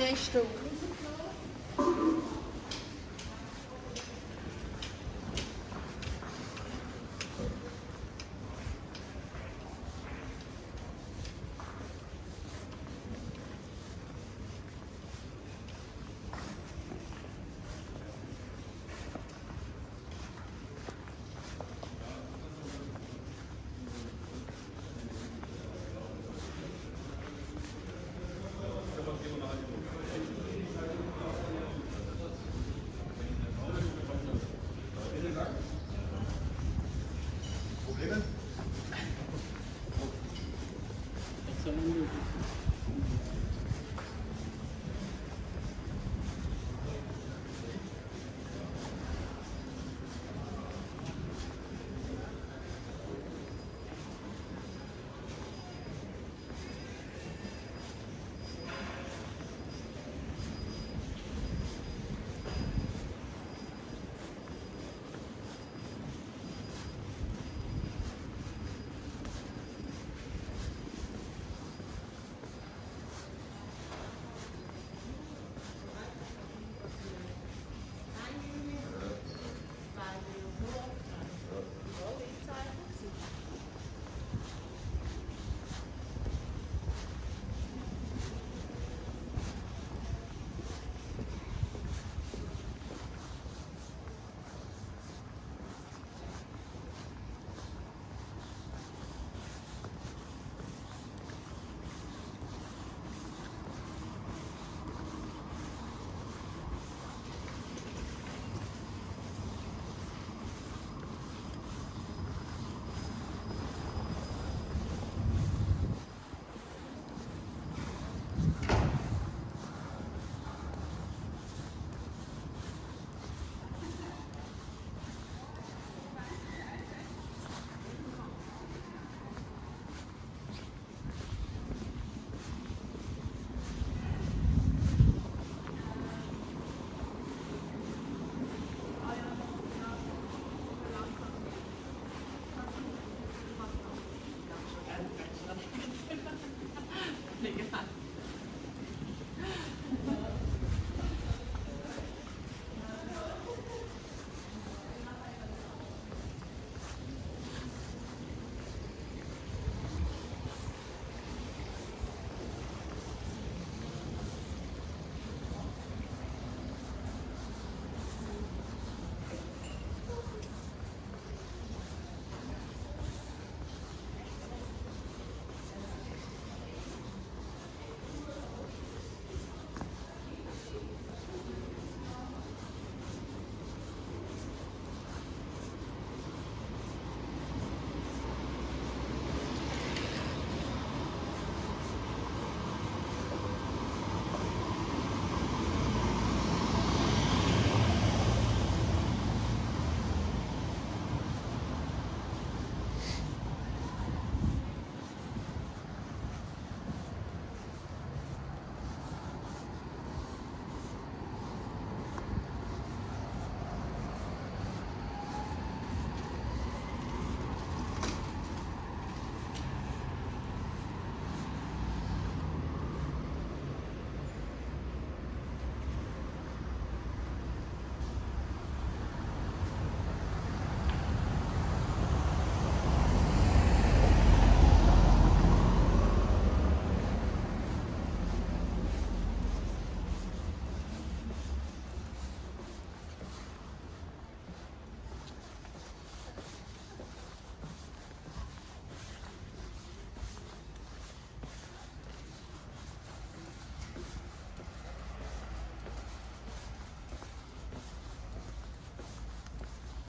A estufa.